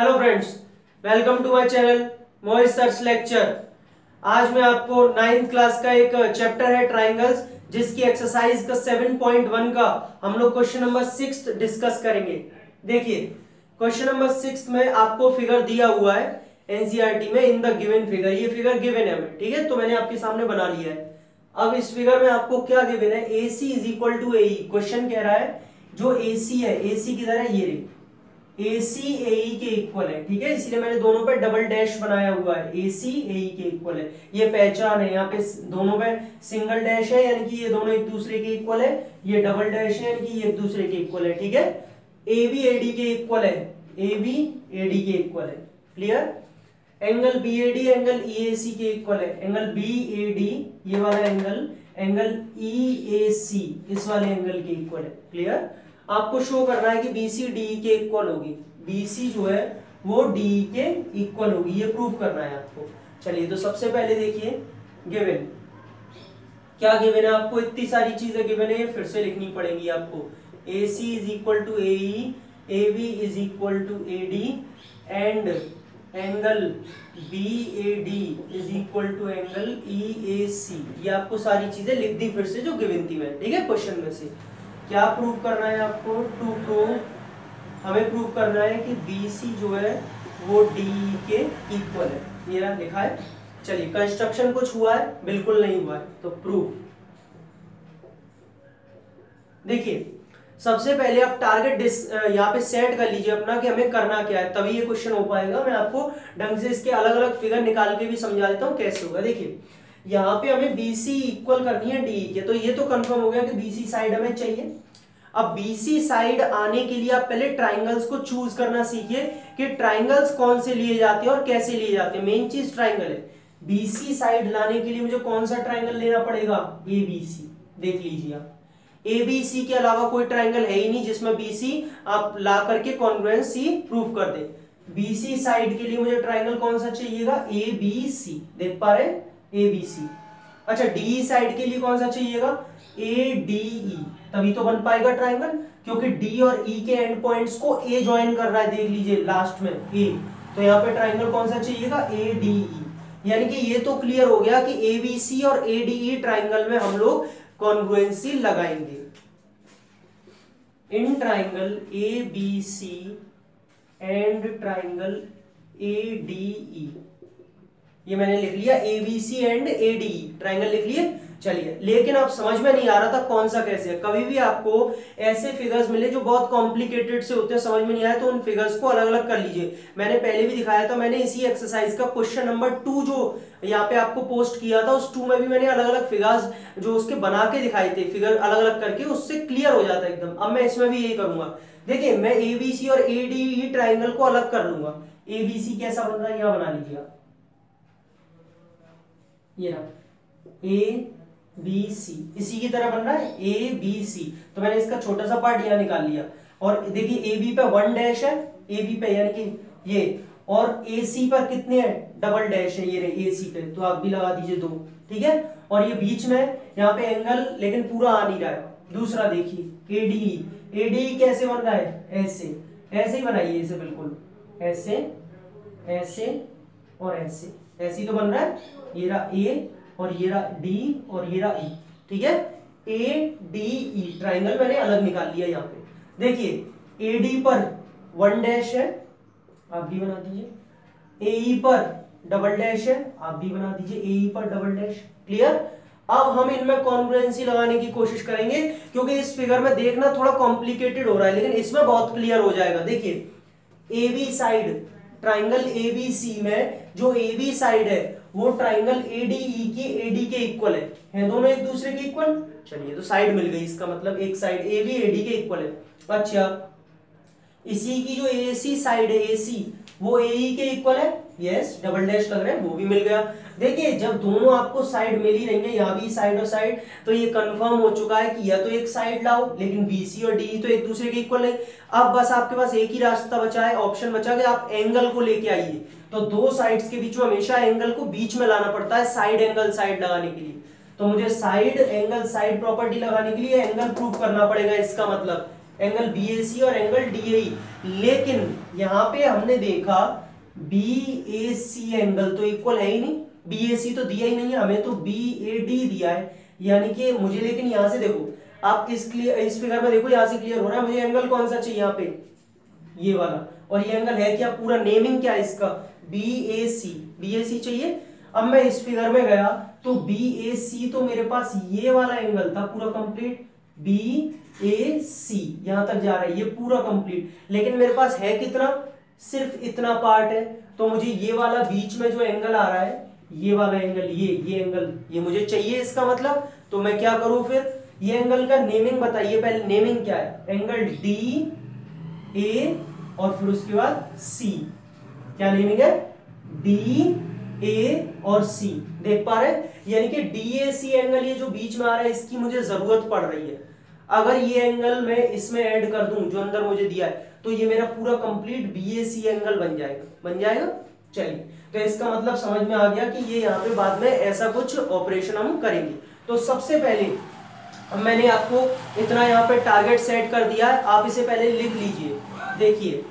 Hello friends welcome to my channel Mohit search lecture आज मैं आपको नाइन्थ क्लास का एक चैप्टर है ट्राइंगल्स जिसकी एक्सरसाइज का 7.1 का हम लोग क्वेश्चन नंबर सिक्स डिस्कस करेंगे। देखिए क्वेश्चन नंबर सिक्स में आपको फिगर दिया हुआ है एनसीईआरटी e में इन द गिवन फिगर ये फिगर गिवन है ठीक है? तो मैंने आपके सामने बना लिया है। अब इस फिगर में आपको क्या गिवन है? A C is equal to A question कह रहा है, जो ए सी है ए सी की तरह ये रही ए सी ए के इक्वल है, ठीक है? इसीलिए मैंने दोनों पे डबल डैश बनाया हुआ है। ए सी ए के इक्वल है। ये पहचान है, यहाँ पे दोनों पे सिंगल डैश है, यानी कि ये दोनों एक दूसरे के इक्वल है। ये डबल डैश है, यानी कि ये एक दूसरे के इक्वल है, ठीक है? ए बी ए डी के इक्वल है। ए बी ए डी के इक्वल है। Clear angle B A D angle E A C के इक्वल है। एंगल बी ए डी ये वाला एंगल एंगल ई ए सी इस वाले एंगल के इक्वल है। क्लियर आपको शो करना है कि बी सी डी के इक्वल होगी। बी सी जो है, वो डी के इक्वल होगी। ये प्रूव करना है आपको। चलिए तो सबसे पहले देखिए गिवन क्या गिवन है आपको? इतनी सारी चीज़ें गिवन है, फिर से लिखनी पड़ेगी आपको। A C is equal to A A B is equal to A D and angle B A D is equal to angle E A C ये आपको सारी चीज़ें लिख दी फिर से जो गिवन थी मैं ठीक है? क्वेश्चन में से। क्या प्रूव करना है आपको? टू प्रूव हमें प्रूव करना है कि बी सी जो है, वो डी के इक्वल है। ये लिखा है। चलिए कंस्ट्रक्शन कुछ हुआ है, बिल्कुल नहीं हुआ है तो प्रूफ देखिए, सबसे पहले आप टारगेट डिस यहाँ पे सेट कर लीजिए अपना कि हमें करना क्या है, तभी ये क्वेश्चन हो पाएगा। मैं आपको ढंग से इसके अलग अलग फिगर निकाल के भी समझा देता हूँ कैसे होगा। देखिए यहाँ पे हमें BC इक्वल करनी है डी के तो ये तो कंफर्म हो गया कि BC साइड हमें चाहिए। अब BC साइड आने के लिए आप पहले ट्राइंगल्स को चूज़ करना सीखिए कि ट्राइंगल्स कौन से लिए जाते हैं और कैसे लिए जाते हैं। मेन चीज़ ट्राइंगल है। BC साइड लाने के लिए मुझे कौन सा ट्राइंगल लेना पड़ेगा? ABC देख लीजिए आप। ABC के अलावा कोई ट्राइंगल है ही नहीं जिसमें BC आप ला करके कॉन्ग्रुएंस C प्रूव कर दे। BC साइड के लिए मुझे ट्राइंगल कौन सा चाहिएगा? ABC देख पा रहे हैं? ए बी सी अच्छा डी साइड के लिए कौन सा चाहिएगा? ए डी ई तभी तो बन पाएगा ट्राइंगल क्योंकि डी और ई e के एंड पॉइंट्स को ए ज्वाइन कर रहा है, देख लीजिए लास्ट में ए तो यहाँ पे ट्राइंगल कौन सा चाहिएगा? ए डी ई यानी कि ये तो क्लियर हो गया कि ए बी सी और ए डी ई ट्राइंगल में हम लोग कॉन्ग्रुएंसी लगाएँगे. In triangle A B C and triangle A D E ये मैंने लिख लिया A B C and A D triangle लिख लिए। चलिए, लेकिन अब समझ में नहीं आ रहा था कौन सा कैसे। है कभी भी आपको ऐसे फिगर्स मिले जो बहुत कॉम्प्लिकेटेड से होते हैं, समझ में नहीं आया तो उन फिगर्स को अलग अलग कर लीजिए। मैंने पहले भी दिखाया था, मैंने इसी एक्सरसाइज का क्वेश्चन नंबर टू जो यहाँ पे आपको पोस्ट किया था, उस टू में भी मैंने अलग अलग फिगर्स जो उसके बना के दिखाए थे फिगर अलग अलग करके, उससे क्लियर हो जाता है एकदम। अब मैं इसमें भी यही करूँगा। देखिए, मैं एबीसी और एडी ट्राइंगल को अलग कर लूँगा। एबीसी कैसा बन रहा है, यहाँ बना लीजिए आप। ये रहा। ए बी सी इसी की तरह बन रहा है ए बी सी तो मैंने इसका छोटा सा पार्ट यहाँ निकाल लिया। और देखिए ए बी पे वन डैश है। ए बी पे यानी कि ये। और ए सी पर कितने हैं? डबल डैश है ये रहे ए सी पे। तो आप भी लगा दीजिए दो। ठीक है? और ये बीच में यहाँ पे एंगल लेकिन पूरा आ नहीं रहा है। दूसरा देखिए एडी एडी कैसे बन रहा है? ऐसे। ऐसे ही बनाइए इसे बिल्कुल। ऐसे ऐसे और ऐसे। ऐसे तो बन रहा है? ये रहा ए और ये रहा डी और ये रहा ई e, ठीक है? ए डी ई ट्राइंगल मैंने अलग निकाल लिया यहाँ पे। देखिए ए डी पर वन डैश है आप भी बना दीजिए। ए ई e पर डबल डैश है आप भी बना दीजिए। ए e पर डबल डैश क्लियर अब हम इनमें कॉन्ग्रुएंसी लगाने की कोशिश करेंगे क्योंकि इस फिगर में देखना थोड़ा कॉम्प्लिकेटेड हो रहा है लेकिन इसमें बहुत क्लियर हो जाएगा। देखिए A B side triangle A B C में जो ए बी साइड है, वो ट्राइंगल एडीई की एडी के इक्वल है। हैं दोनों एक दूसरे के इक्वल चलिए तो साइड मिल गई इसका मतलब। एक साइड ए बी एडी के इक्वल है। अच्छा इसी की जो ए सी साइड है ए सी वो ए e के इक्वल है। यस डबल डैश लग रहा है, वो भी मिल गया। देखिए, जब दोनों आपको साइड मिल ही रहेंगे यहाँ भी साइड और साइड तो ये कंफर्म हो चुका है कि या तो एक साइड लाओ, लेकिन बीसी और डी तो एक दूसरे के इक्वल है। अब बस आपके पास एक ही रास्ता बचा है ऑप्शन बचा कि आप एंगल को लेके आइए। तो दो साइड्स के बीच में हमेशा एंगल को बीच में लाना पड़ता है साइड एंगल साइड लगाने के लिए। तो मुझे साइड एंगल साइड प्रॉपर्टी लगाने के लिए एंगल प्रूफ करना पड़ेगा, इसका मतलब। एंगल बी ए सी और एंगल डी ए लेकिन यहाँ पे हमने देखा बी ए सी एंगल तो इक्वल है ही नहीं। बी ए सी तो दिया ही नहीं है हमें तो बी ए डी दिया है। यानी कि मुझे, लेकिन यहाँ से देखो, आप इस क्लियर इस फिगर में देखो, यहाँ से क्लियर हो रहा है। मुझे एंगल कौन सा चाहिए यहाँ पे? ये वाला। और ये एंगल है क्या? पूरा नेमिंग क्या है इसका? B A C B A सी चाहिए? अब मैं इस फिगर में गया तो बी ए सी तो मेरे पास ये वाला एंगल था, पूरा कंप्लीट बी ए सी यहाँ तक जा रहा है, ये पूरा कंप्लीट लेकिन मेरे पास है कितना? सिर्फ़ इतना पार्ट है. तो मुझे ये वाला बीच में जो एंगल आ रहा है, ये वाला एंगल ये ये एंगल ये मुझे चाहिए इसका मतलब? तो मैं क्या करूँ फिर? ये एंगल का नेमिंग बताइए पहले नेमिंग क्या है? एंगल डी ए और फिर उसके बाद सी क्या नेमिंग है? डी ए और सी देख पा रहे यानी कि डी ए सी एंगल ये जो बीच में आ रहा है, इसकी मुझे ज़रूरत पड़ रही है. अगर ये एंगल मैं इसमें ऐड कर दूँ, जो अंदर मुझे दिया है तो ये मेरा पूरा complete B A C angle बन जाएगा। बन जाएगा? चलिए। तो इसका मतलब समझ में आ गया कि ये यहाँ पे बाद में ऐसा कुछ ऑपरेशन हम करेंगे। तो सबसे पहले मैंने आपको इतना यहाँ पे टारगेट सेट कर दिया है, आप इसे पहले लिख लीजिए। देखिए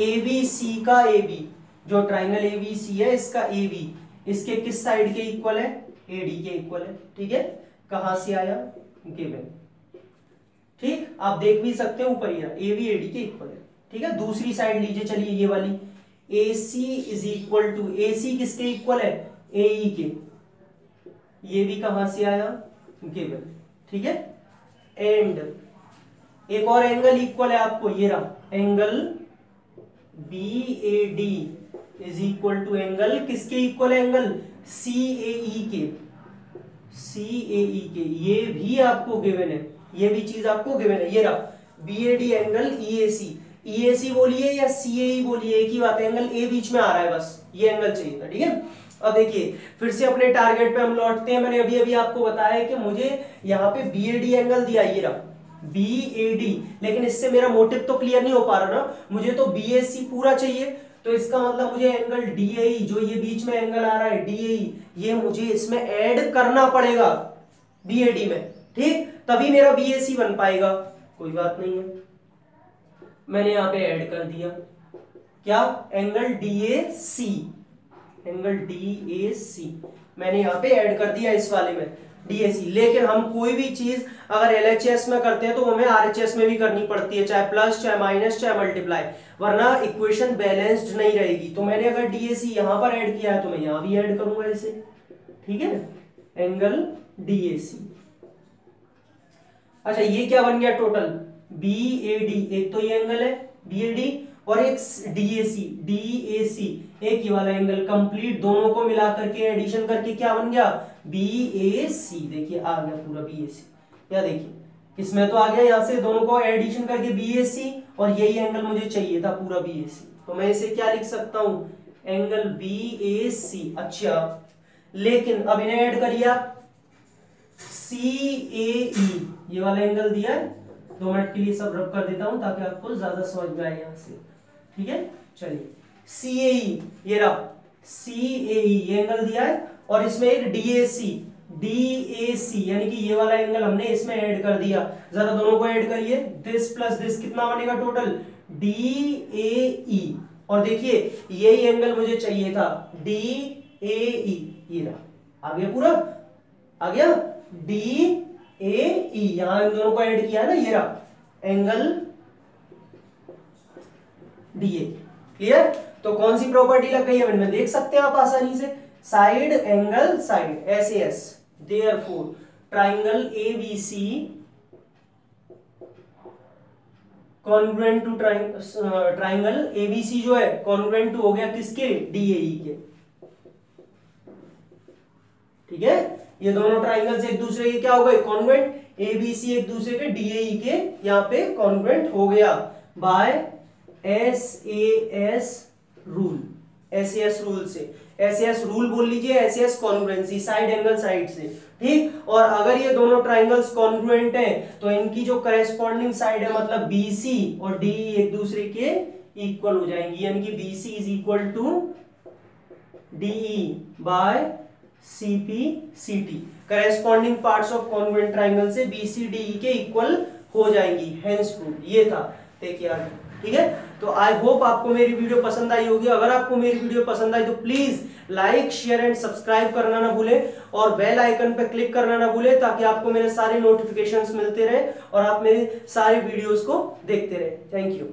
ए बी सी का ए बी जो ट्राइंगल ए बी सी है, इसका ए बी इसके किस साइड के इक्वल है? ए डी के इक्वल है। ठीक है? कहाँ से आया? गिवन आप देख भी सकते हो ऊपर ए बी ए डी के इक्वल है। ठीक है? दूसरी साइड लीजिए, चलिए ये वाली। A C is equal to A C किसके इक्वल है? ए e के। ये भी कहाँ से आया? गिवन ठीक है? एंड एक और एंगल इक्वल है आपको, ये रहा। Angle B A D is equal to angle किसके इक्वल एंगल सी ए के। सी ए ई के। ये भी आपको गिवन है। ये भी चीज़ आपको गिवन है। ये रहा। B A D angle E A C E A C बोलिए या सी ए बोलिए एक ही बात है एंगल ए बीच में आ रहा है बस। ये एंगल चाहिए था ठीक है? अब देखिए फिर से अपने टारगेट पे हम लौटते हैं। मैंने अभी अभी आपको बताया कि मुझे यहाँ पे बी ए डी एंगल दिया ये रहा। बी ए डी लेकिन इससे मेरा मोटिव तो क्लियर नहीं हो पा रहा ना। मुझे तो बी ए सी पूरा चाहिए। तो इसका मतलब मुझे एंगल डी e, जो ये बीच में एंगल आ रहा है डी ए ये मुझे इसमें ऐड करना पड़ेगा बी ए डी में। ठीक? तभी मेरा बी ए सी बन पाएगा। कोई बात नहीं है। मैंने यहाँ पे ऐड कर दिया। क्या? Angle D A C angle D A C मैंने यहाँ पे ऐड कर दिया इस वाले में। डीएसी लेकिन हम कोई भी चीज़ अगर एलएचएस में करते हैं तो हमें आरएचएस में भी करनी पड़ती है, चाहे प्लस चाहे माइनस चाहे मल्टीप्लाई वरना इक्वेशन बैलेंस्ड नहीं रहेगी। तो मैंने अगर डीएसी यहाँ पर ऐड किया है तो मैं यहाँ भी ऐड करूँगा इसे। ठीक है? एंगल डीएसी अच्छा ये क्या बन गया टोटल बी ए डी एक तो ये एंगल है बी ए डी और एक डीएसी डीएसी एक ही वाला एंगल कंप्लीट दोनों को मिला करके एडिशन करके क्या बन गया? बी ए सी देखिए, आ गया पूरा बी ए सी या देखिए, इसमें तो आ गया यहाँ से दोनों को एडिशन करके बी ए सी और यही एंगल मुझे चाहिए था पूरा बी ए सी तो मैं इसे क्या लिख सकता हूँ? एंगल बी ए सी अच्छा लेकिन अब इन्हें ऐड करिए सी ए ई ये वाला एंगल दिया है। दो मिनट के लिए सब रब कर देता हूँ ताकि आपको ज़्यादा समझ में आए यहाँ से। ठीक है? चलिए। सी ए ये रहा। सी ए ये एंगल दिया है। और इसमें एक D A C D A सी यानी कि ये वाला एंगल हमने इसमें ऐड कर दिया। जरा दोनों को ऐड करिए। दिस प्लस दिस कितना बनेगा टोटल डी ए ई और देखिए, यही एंगल मुझे चाहिए था। डी ए ई ये रहा। आ गया पूरा? आ गया? डी ए ई यहाँ इन दोनों को ऐड किया ना, ये रहा। एंगल डी ए क्लियर तो कौन सी प्रॉपर्टी लग गई है? में देख सकते हैं आप आसानी से। Side angle side S S therefore triangle A B C congruent to triangle triangle ABC जो है कॉन्ग्रेंट टू हो गया किसके? डीएई e के। ठीक है? ये दोनों ट्राइंगल्स एक दूसरे के क्या हो गए? कॉन्ग्रुएंट एबीसी एक दूसरे के डीएई e के यहाँ पे कॉन्ग्रुएंट हो गया। By S A S rule S S rule से। एस एस रूल बोल लीजिए S S congruency side angle side से। ठीक? और अगर ये दोनों ट्राइंगल्स कॉन्ग्रुएंट हैं तो इनकी जो करेस्पॉन्डिंग साइड है मतलब बीसी और डीई एक दूसरे के इक्वल हो जाएँगी। यानी कि BC is equal to DE by CP CT corresponding parts of congruent triangle से बीसी डीई के इक्वल हो जाएँगी हैंस ये था केयर ठीक है? तो आई होप आपको मेरी वीडियो पसंद आई होगी। अगर आपको मेरी वीडियो पसंद आई तो please like share and subscribe करना ना भूले और बेल आइकन पर क्लिक करना ना भूले ताकि आपको मेरे सारे नोटिफिकेशंस मिलते रहे और आप मेरे सारी वीडियोस को देखते रहे। Thank you